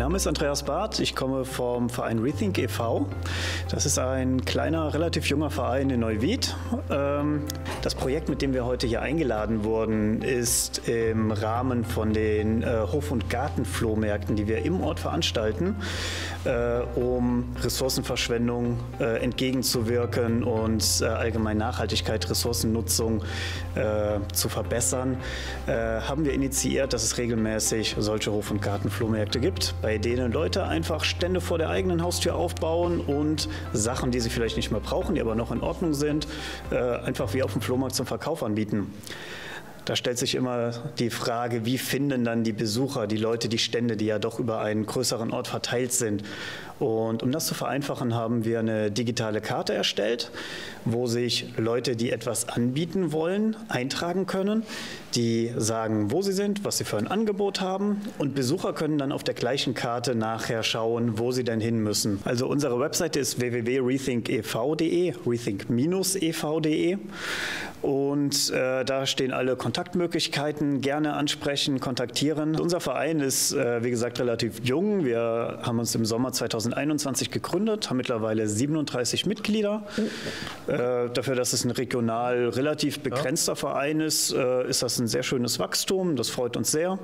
Name ist Andreas Barth. Ich komme vom Verein Rethink e.V. Das ist ein kleiner, relativ junger Verein in Neuwied. Ähm, das Projekt, mit dem wir heute hier eingeladen wurden, ist im Rahmen von den äh, Hof- und Gartenflohmärkten, die wir im Ort veranstalten, äh, um Ressourcenverschwendung äh, entgegenzuwirken und allgemein Nachhaltigkeit, Ressourcennutzung zu verbessern, haben wir initiiert, dass es regelmäßig solche Hof- und Gartenflohmärkte gibt, bei denen Leute einfach Stände vor der eigenen Haustür aufbauen und Sachen, die sie vielleicht nicht mehr brauchen, die aber noch in Ordnung sind, einfach wie auf dem Flohmarkt zum Verkauf anbieten. Da stellt sich immer die Frage, wie finden dann die Besucher, die Leute, die Stände, die ja doch über einen größeren Ort verteilt sind. Und um das zu vereinfachen, haben wir eine digitale Karte erstellt, wo sich Leute, die etwas anbieten wollen, eintragen können, die sagen, wo sie sind, was sie für ein Angebot haben und Besucher können dann auf der gleichen Karte nachher schauen, wo sie denn hin müssen. Also unsere Webseite ist www.rethinkev.de, rethink-ev.de und äh, da stehen alle Kontaktmöglichkeiten, gerne ansprechen, kontaktieren. Unser Verein ist, äh, wie gesagt, relativ jung. Wir haben uns im Sommer 2000 2021 gegründet, haben mittlerweile 37 Mitglieder. Äh, dafür, dass es ein regional relativ begrenzter ja. Verein ist, äh, ist das ein sehr schönes Wachstum. Das freut uns sehr.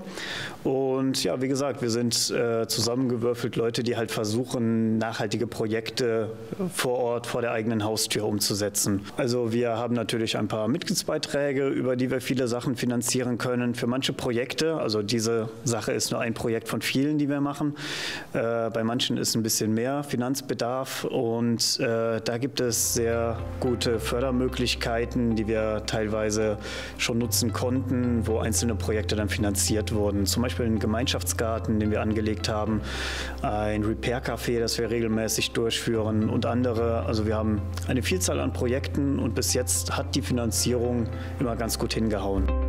Und ja, wie gesagt, wir sind äh, zusammengewürfelt Leute, die halt versuchen, nachhaltige Projekte vor Ort, vor der eigenen Haustür umzusetzen. Also wir haben natürlich ein paar Mitgliedsbeiträge, über die wir viele Sachen finanzieren können. Für manche Projekte, also diese Sache ist nur ein Projekt von vielen, die wir machen. Äh, bei manchen ist ein bisschen mehr Finanzbedarf und äh, da gibt es sehr gute Fördermöglichkeiten, die wir teilweise schon nutzen konnten, wo einzelne Projekte dann finanziert wurden. Zum Beispiel einen Gemeinschaftsgarten, den wir angelegt haben, ein Repair-Café, das wir regelmäßig durchführen und andere. Also wir haben eine Vielzahl an Projekten und bis jetzt hat die Finanzierung immer ganz gut hingehauen.